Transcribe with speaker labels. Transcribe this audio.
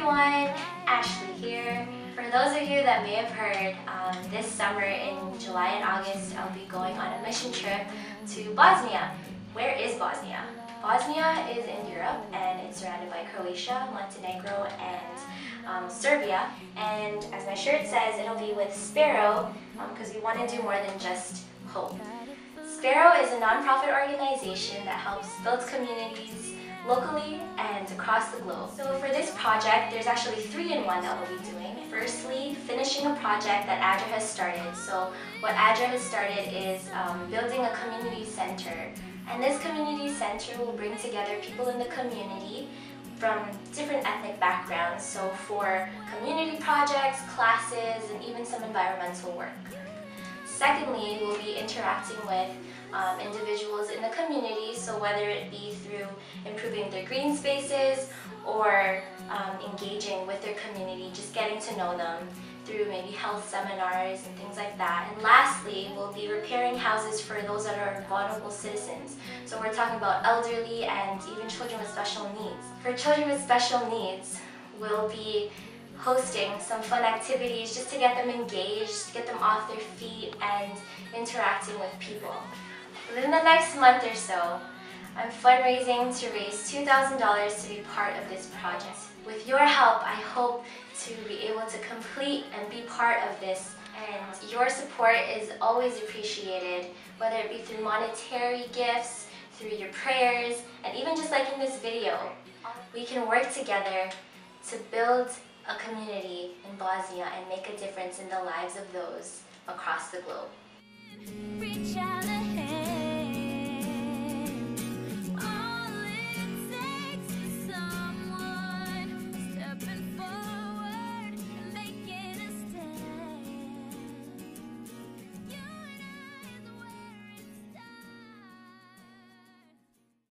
Speaker 1: everyone, Ashley here. For those of you that may have heard, um, this summer in July and August I'll be going on a mission trip to Bosnia. Where is Bosnia? Bosnia is in Europe and it's surrounded by Croatia, Montenegro, and um, Serbia. And as my shirt says, it'll be with Sperro because um, we want to do more than just hope. Sperro is a nonprofit organization that helps build communities locally and across the globe. So for this project, there's actually three in one that we'll be doing. Firstly, finishing a project that ADRA has started. So what ADRA has started is um, building a community center. And this community center will bring together people in the community from different ethnic backgrounds. So for community projects, classes, and even some environmental work. Secondly, we'll be interacting with um, individuals in the community, so whether it be through improving their green spaces or um, engaging with their community, just getting to know them through maybe health seminars and things like that. And lastly, we'll be repairing houses for those that are vulnerable citizens. So we're talking about elderly and even children with special needs. For children with special needs, we'll be hosting some fun activities just to get them engaged, get them off their feet and interacting with people. Within the next month or so, I'm fundraising to raise $2,000 to be part of this project. With your help, I hope to be able to complete and be part of this and your support is always appreciated, whether it be through monetary gifts, through your prayers, and even just like in this video. We can work together to build a community in Bosnia and make a difference in the lives of those across the globe.